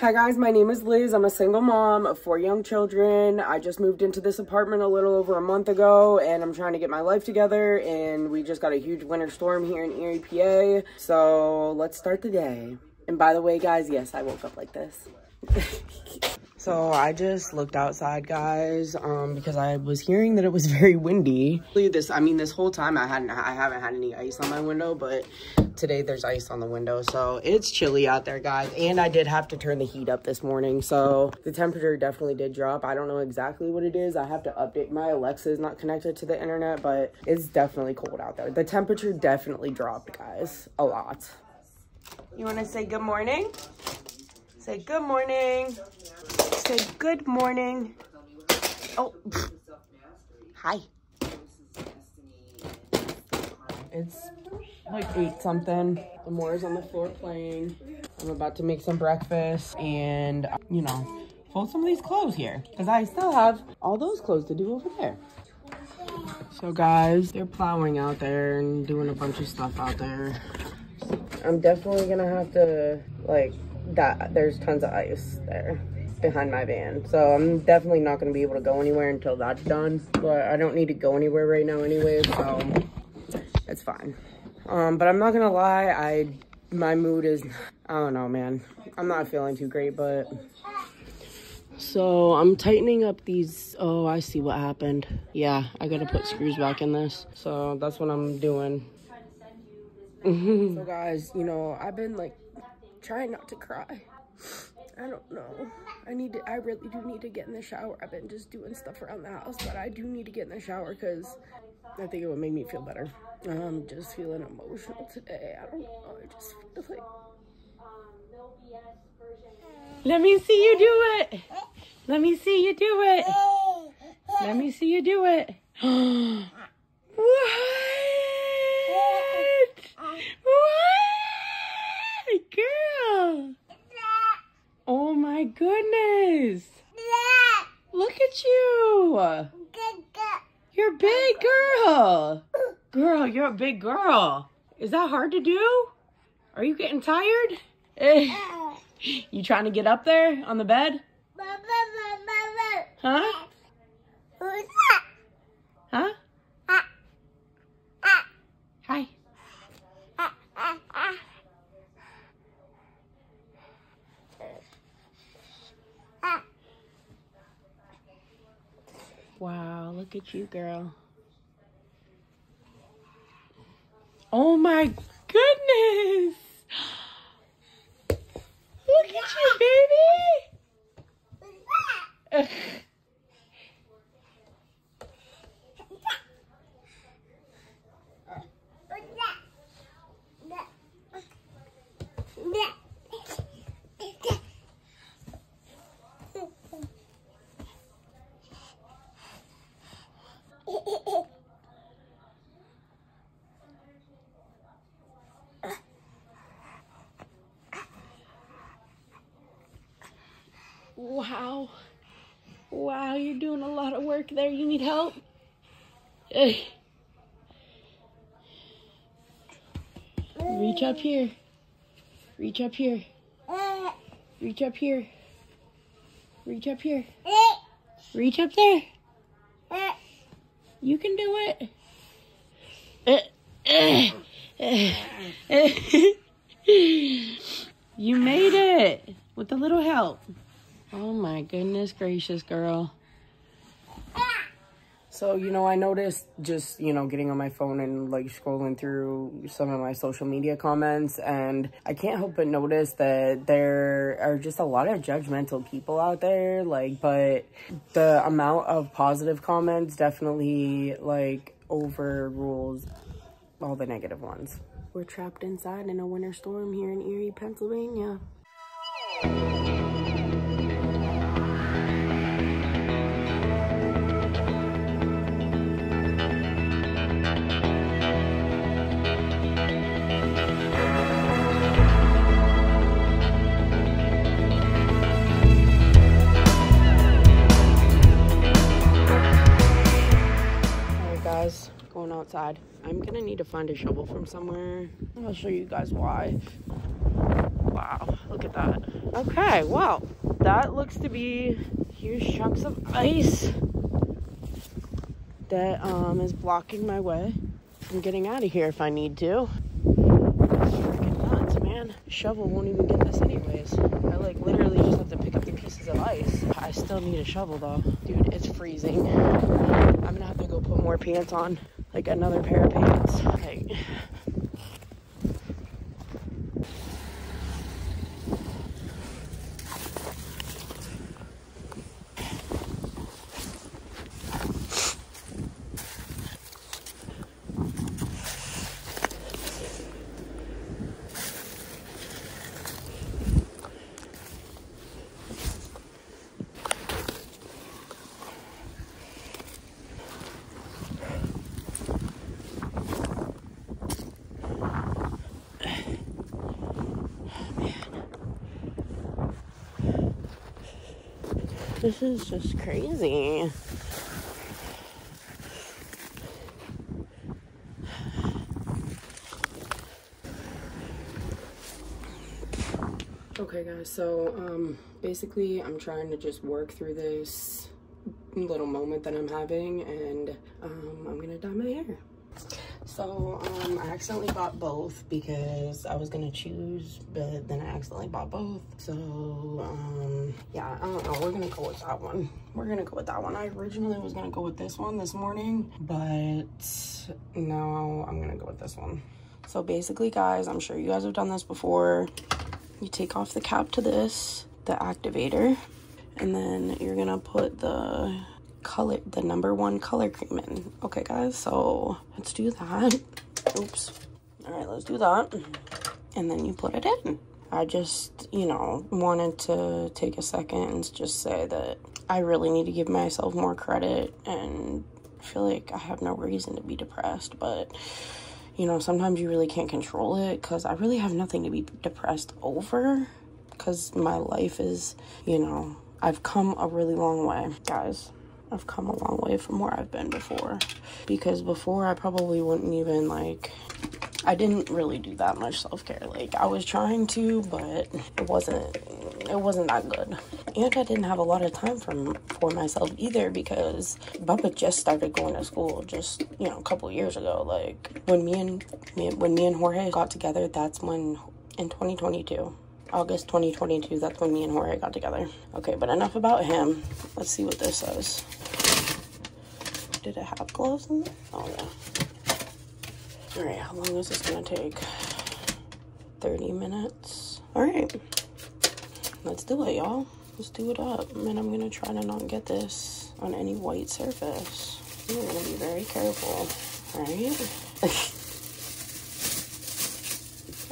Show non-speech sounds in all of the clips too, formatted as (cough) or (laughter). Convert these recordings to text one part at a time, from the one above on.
Hi guys, my name is Liz. I'm a single mom of four young children. I just moved into this apartment a little over a month ago and I'm trying to get my life together and we just got a huge winter storm here in Erie, PA. So let's start the day. And by the way, guys, yes, I woke up like this. (laughs) So I just looked outside, guys, um, because I was hearing that it was (laughs) very windy. This, I mean, this whole time I hadn't, I haven't had any ice on my window, but today there's ice on the window, so it's chilly out there, guys. And I did have to turn the heat up this morning, so the temperature definitely did drop. I don't know exactly what it is. I have to update. My Alexa is not connected to the internet, but it's definitely cold out there. The temperature definitely dropped, guys, a lot. You want to say good morning? Say good morning. Say good morning. Oh, hi. It's like eight something. The Amora's on the floor playing. I'm about to make some breakfast and, uh, you know, fold some of these clothes here because I still have all those clothes to do over there. So guys, they're plowing out there and doing a bunch of stuff out there. I'm definitely gonna have to like that. There's tons of ice there behind my van. So I'm definitely not going to be able to go anywhere until that's done. But I don't need to go anywhere right now anyway, so it's fine. Um, but I'm not going to lie, I my mood is, I don't know, man. I'm not feeling too great, but... So I'm tightening up these, oh, I see what happened. Yeah, I gotta put screws back in this. So that's what I'm doing. (laughs) so guys, you know, I've been like trying not to cry. I don't know. I need to, I really do need to get in the shower. I've been just doing stuff around the house, but I do need to get in the shower because I think it would make me feel better. I'm just feeling emotional today. I don't know. I just feel like. Let me see you do it. Let me see you do it. Let me see you do it. (gasps) what? What? Girl. Oh my goodness. Look at you. You're a big girl. Girl, you're a big girl. Is that hard to do? Are you getting tired? Eh. you trying to get up there on the bed? Huh? Hi. Wow, look you, girl. Oh my goodness! Look at you, baby! Wow. Wow, you're doing a lot of work there. You need help? Reach up here. Reach up here. Reach up here. Reach up here. Reach up there. You can do it. (laughs) you made it with a little help. Oh my goodness gracious, girl. So, you know, I noticed just, you know, getting on my phone and like scrolling through some of my social media comments and I can't help but notice that there are just a lot of judgmental people out there, like, but the amount of positive comments definitely like overrules all the negative ones. We're trapped inside in a winter storm here in Erie, Pennsylvania. Outside. I'm gonna need to find a shovel from somewhere. I'll show you guys why. Wow, look at that. Okay, well, that looks to be huge chunks of ice that um, is blocking my way from getting out of here if I need to. Freaking nuts, man. shovel won't even get this anyways. I like literally just have to pick up the pieces of ice. I still need a shovel though. Dude, it's freezing. I'm gonna have to go put more pants on. Like another pair of pants. This is just crazy. Okay guys, so um, basically I'm trying to just work through this little moment that I'm having and um, I'm gonna dye my hair. So um, I accidentally bought both because I was gonna choose, but then I accidentally bought both. So um, yeah, I don't know. We're gonna go with that one. We're gonna go with that one. I originally was gonna go with this one this morning, but no, I'm gonna go with this one. So basically, guys, I'm sure you guys have done this before. You take off the cap to this, the activator, and then you're gonna put the color, the number one color cream in. Okay, guys, so let's do that. Oops. All right, let's do that. And then you put it in. I just, you know, wanted to take a second and just say that I really need to give myself more credit and feel like I have no reason to be depressed, but you know, sometimes you really can't control it because I really have nothing to be depressed over because my life is, you know, I've come a really long way, guys. I've come a long way from where I've been before. Because before I probably wouldn't even like I didn't really do that much self-care. Like I was trying to, but it wasn't it wasn't that good. And I didn't have a lot of time for for myself either because Bubba just started going to school just, you know, a couple years ago. Like when me and me, when me and Jorge got together, that's when in 2022 August 2022. That's when me and Jorge got together. Okay, but enough about him. Let's see what this says. Did it have gloves in? Oh, yeah. All right, how long is this gonna take? 30 minutes. All right, let's do it, y'all. Let's do it up. And I'm gonna try to not get this on any white surface. You're gonna be very careful, right? (laughs)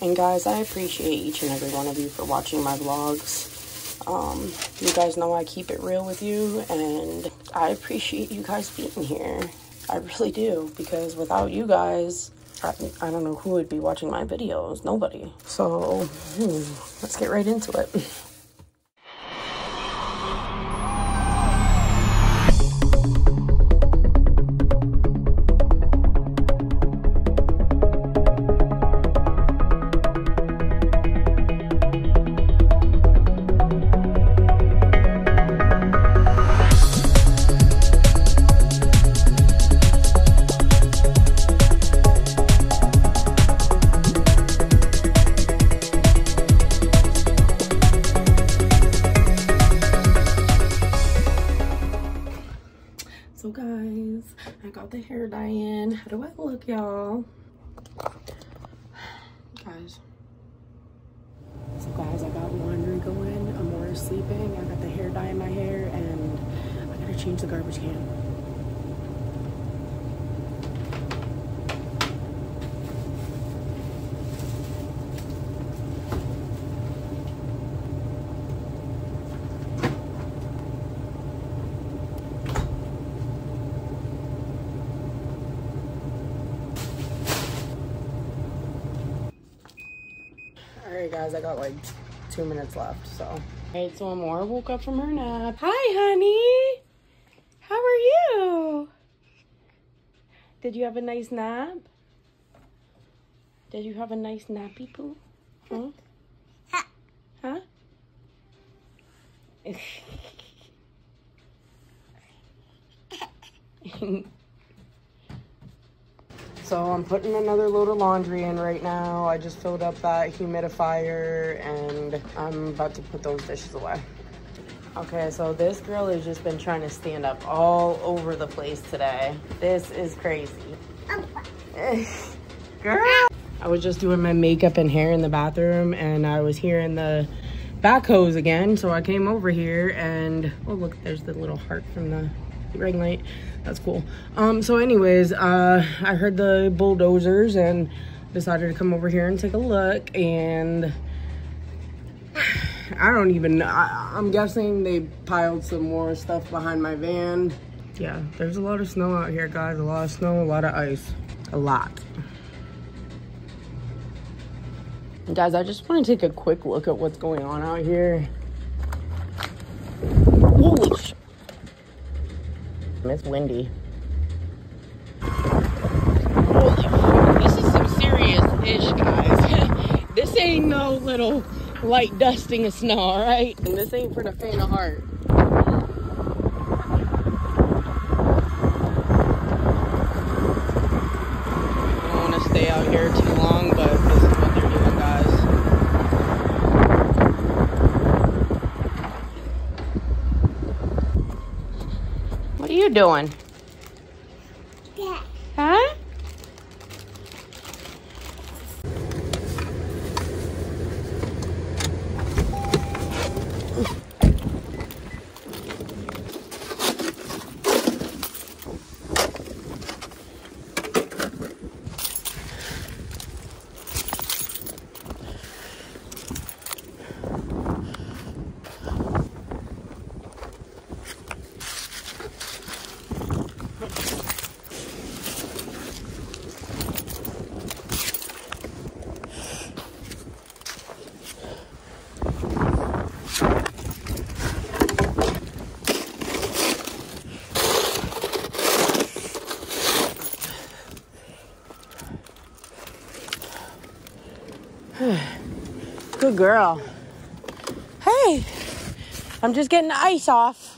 And guys, I appreciate each and every one of you for watching my vlogs. Um, you guys know I keep it real with you, and I appreciate you guys being here. I really do, because without you guys, I, I don't know who would be watching my videos. Nobody. So, hmm, let's get right into it. (laughs) Look, y'all? Guys. So guys, I got laundry going. Amora's sleeping. I got the hair dye in my hair and I gotta change the garbage can. Alright guys, I got like two minutes left, so. All right, so Amora woke up from her nap. Hi, honey. How are you? Did you have a nice nap? Did you have a nice nappy poo? Huh? Huh? (laughs) (laughs) so I'm putting another load of laundry in right now. I just filled up that humidifier and I'm about to put those dishes away. Okay, so this girl has just been trying to stand up all over the place today. This is crazy. (laughs) girl! I was just doing my makeup and hair in the bathroom and I was hearing the backhoes again. So I came over here and, oh look, there's the little heart from the ring light. That's cool. Um, so anyways, uh, I heard the bulldozers and decided to come over here and take a look and I don't even know. I, I'm guessing they piled some more stuff behind my van. Yeah, there's a lot of snow out here, guys. A lot of snow, a lot of ice. A lot. Guys, I just want to take a quick look at what's going on out here. It's windy. Holy This is some serious ish, guys. (laughs) this ain't no little light dusting of snow, all right? And this ain't for the faint of heart. I don't want to stay out here too long, but this is what they're doing, guys. What are you doing? Yeah. Huh? Good girl. Hey, I'm just getting the ice off.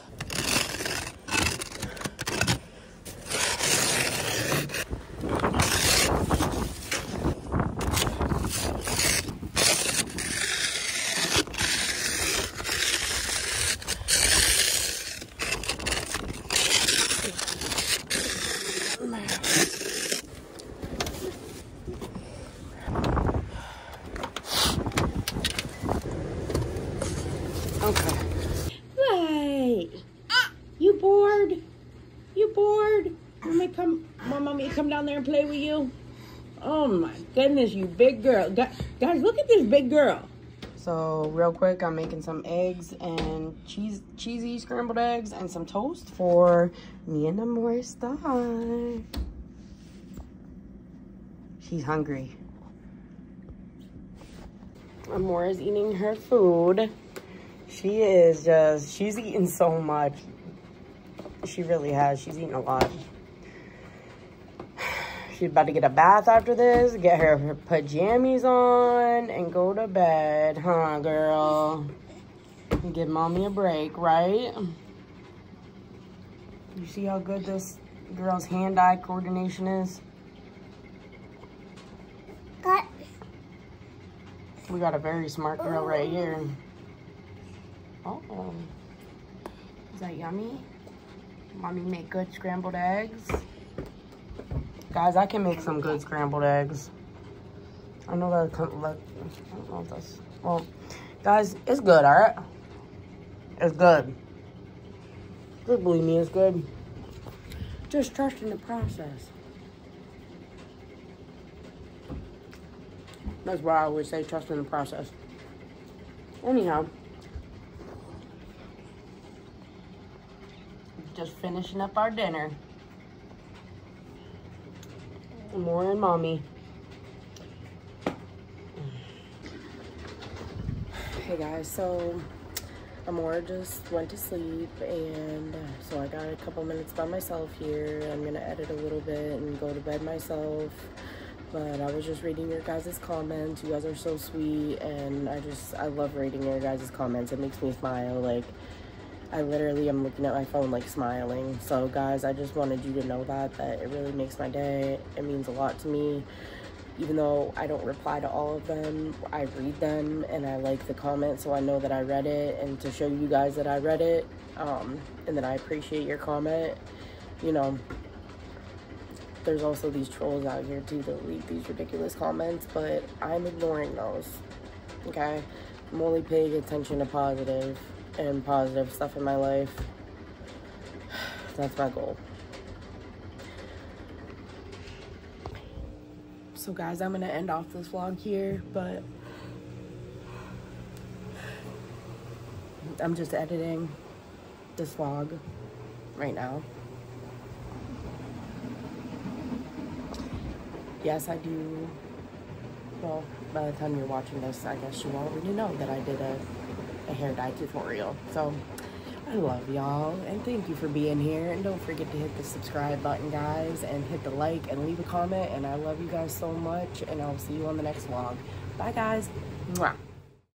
Okay. Wait. You bored? You bored? Want me come? Want mommy to come down there and play with you? Oh my goodness, you big girl. Guys, look at this big girl. So real quick, I'm making some eggs and cheese, cheesy scrambled eggs and some toast for me and Amora Star. She's hungry. Amora is eating her food. She is just, she's eating so much. She really has. She's eating a lot. She's about to get a bath after this, get her, her pajamas on, and go to bed. Huh, girl? Give mommy a break, right? You see how good this girl's hand-eye coordination is? Cut. We got a very smart girl right oh. here. Oh. Is that yummy? Mommy make good scrambled eggs. Guys, I can make some good scrambled eggs. I know that, I don't know that's, well, guys, it's good, all right? It's good. Just believe me, it's good. Just trust in the process. That's why I always say trust in the process. Anyhow. Just finishing up our dinner. More and mommy. Hey guys, so Amora just went to sleep and uh, so I got a couple minutes by myself here. I'm gonna edit a little bit and go to bed myself. But I was just reading your guys' comments. You guys are so sweet, and I just I love reading your guys' comments. It makes me smile. Like I literally am looking at my phone like smiling. So guys, I just wanted you to know that that it really makes my day. It means a lot to me. Even though I don't reply to all of them, I read them and I like the comments so I know that I read it and to show you guys that I read it um, and that I appreciate your comment. You know, there's also these trolls out here too that leave these ridiculous comments, but I'm ignoring those. Okay? I'm only paying attention to positive and positive stuff in my life. That's my goal. So guys, I'm gonna end off this vlog here, but I'm just editing this vlog right now. Yes, I do. Well, by the time you're watching this, I guess you already know that I did a a hair dye tutorial. So I love y'all and thank you for being here. And don't forget to hit the subscribe button, guys, and hit the like and leave a comment. And I love you guys so much. And I'll see you on the next vlog. Bye, guys. Mwah.